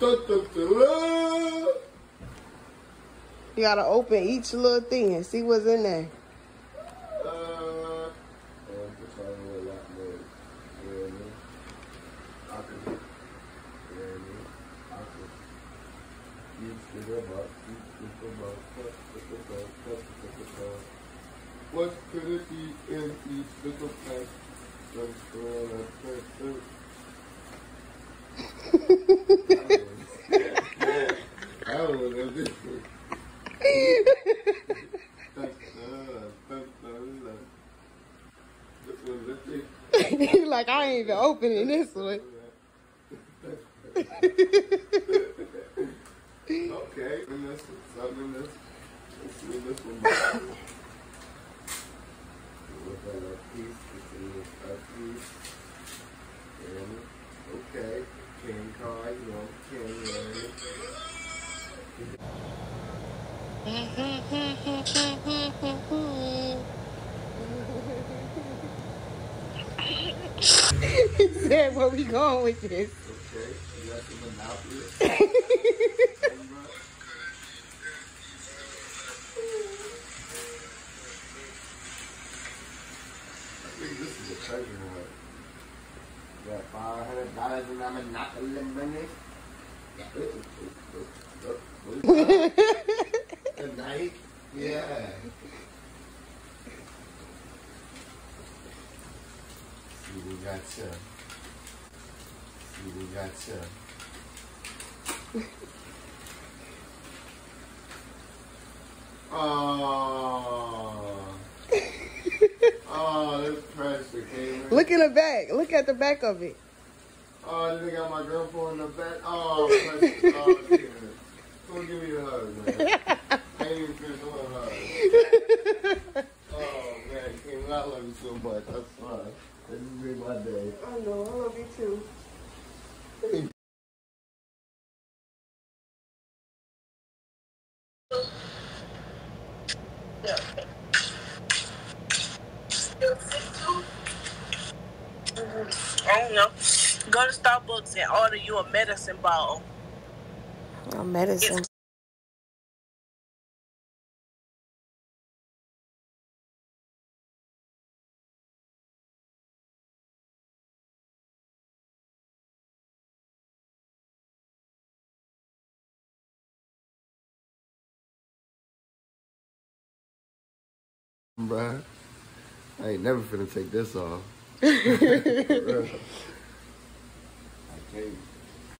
You gotta open each little thing and see what's in there. And just trying to a lot more. You know what I mean? I can, you know what I mean? I can each little box, each little box, cut, little box, cut, little box. What could it be in each little pack? This. like I ain't even opening this one. okay, okay, candy card. You know, candy. He said, where we going with this? Okay, you got some monopoly. I think this is a treasure hunt. Got five hundred dollars in my monopoly money. Night. Yeah. See, we got. See, we got. Oh. oh, this pressure came. Look in the back. Look at the back of it. Oh, they got my girlfriend in the back. Oh, pressure. Oh, shit. Come give me a hug, man. I ain't even finished with a hug. Oh, man, Kim, I love you so much. That's fine. This has made my day. I know. I love you too. I don't know. Go to Starbucks and order you a medicine ball. Oh, medicine. Bruh, I ain't never finna take this off. Can't.